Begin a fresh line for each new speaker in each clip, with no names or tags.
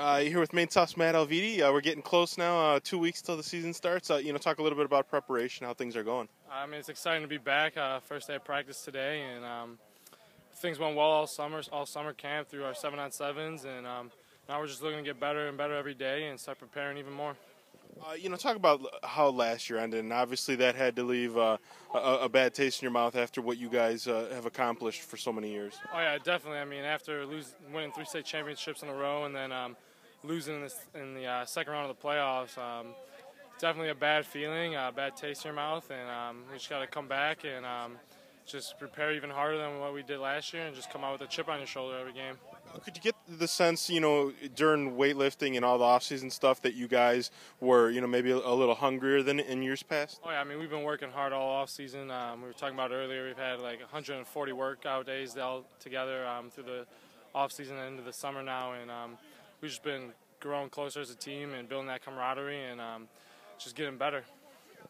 Uh, you're here with Maine South's Matt Alviti. Uh, we're getting close now. Uh, two weeks till the season starts. Uh, you know, talk a little bit about preparation, how things are going.
I mean, it's exciting to be back. Uh, first day of practice today, and um, things went well all summer, all summer camp through our seven on sevens, and um, now we're just looking to get better and better every day and start preparing even more.
Uh, you know, talk about how last year ended, and obviously that had to leave uh, a, a, bad taste in your mouth after what you guys uh, have accomplished for so many years.
Oh yeah, definitely. I mean, after losing, winning three state championships in a row, and then um, losing in, this, in the uh, second round of the playoffs, um, definitely a bad feeling, a bad taste in your mouth, and um, we just got to come back and um, just prepare even harder than what we did last year, and just come out with a chip on your shoulder every game.
Could you get the sense, you know, during weightlifting and all the off-season stuff that you guys were, you know, maybe a little hungrier than in years past?
Oh yeah, I mean we've been working hard all off-season. Um, we were talking about earlier. We've had like 140 workout days all together um, through the off-season and into the summer now, and um, we've just been growing closer as a team and building that camaraderie and um, just getting better.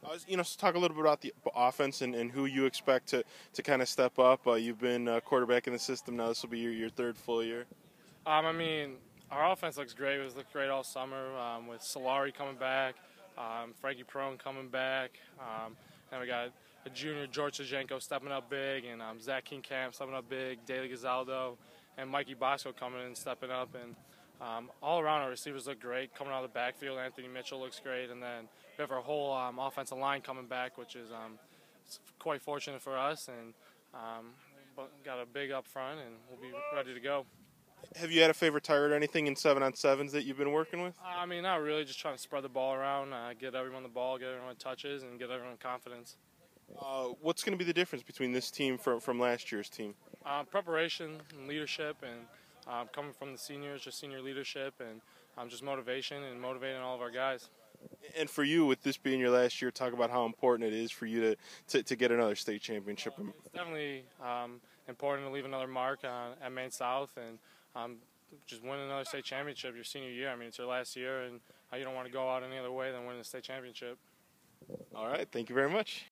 Uh, you know, talk a little bit about the offense and, and who you expect to, to kind of step up. Uh, you've been uh, quarterback in the system now. This will be your, your third full year.
Um, I mean, our offense looks great. It was looked great all summer um, with Solari coming back, um, Frankie Prone coming back, um, and we got a junior George Sajenko stepping up big, and um, Zach King Camp stepping up big, Daly Gazaldo, and Mikey Bosco coming in and stepping up, and um, all around, our receivers look great. Coming out of the backfield, Anthony Mitchell looks great, and then we have our whole um, offensive line coming back, which is um, quite fortunate for us. And um, got a big up front, and we'll be ready to go.
Have you had a favorite target or anything in seven on sevens that you've been working with?
I mean, not really. Just trying to spread the ball around, uh, get everyone the ball, get everyone touches, and get everyone confidence.
Uh, what's going to be the difference between this team from from last year's team?
Uh, preparation and leadership and um, coming from the seniors, just senior leadership and um, just motivation and motivating all of our guys.
And for you, with this being your last year, talk about how important it is for you to, to, to get another state championship.
It's definitely um, important to leave another mark on, at Maine South and um, just win another state championship your senior year. I mean, it's your last year, and uh, you don't want to go out any other way than winning the state championship.
All right. Thank you very much.